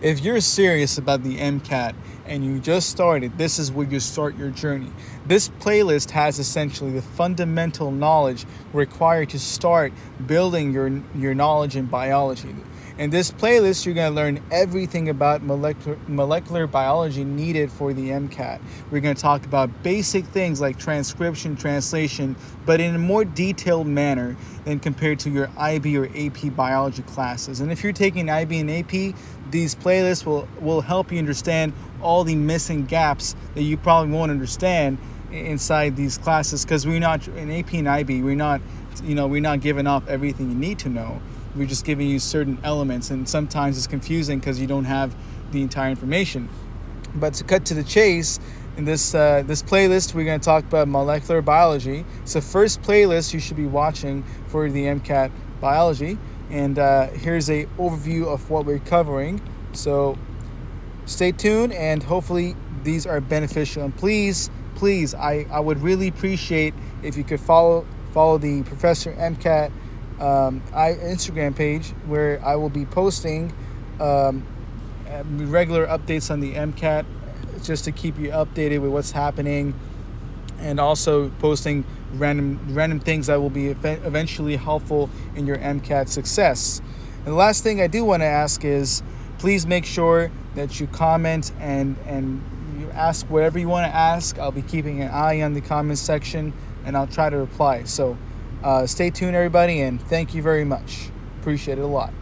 If you're serious about the MCAT and you just started, this is where you start your journey. This playlist has essentially the fundamental knowledge required to start building your, your knowledge in biology. In this playlist, you're going to learn everything about molecular, molecular biology needed for the MCAT. We're going to talk about basic things like transcription, translation, but in a more detailed manner than compared to your IB or AP biology classes. And if you're taking IB and AP, these playlists will, will help you understand all the missing gaps that you probably won't understand inside these classes because we're not in AP and IB, we're not, you know, we're not giving off everything you need to know. We're just giving you certain elements and sometimes it's confusing because you don't have the entire information. But to cut to the chase in this uh, this playlist we're going to talk about molecular biology. It's the first playlist you should be watching for the mcat biology and uh, here's a overview of what we're covering. So stay tuned and hopefully these are beneficial. And please please i, I would really appreciate if you could follow follow the professor mcat um, I, Instagram page where I will be posting um, regular updates on the MCAT just to keep you updated with what's happening and also posting random random things that will be eventually helpful in your MCAT success. And the last thing I do want to ask is please make sure that you comment and and you ask whatever you want to ask. I'll be keeping an eye on the comment section and I'll try to reply. So uh, stay tuned, everybody, and thank you very much. Appreciate it a lot.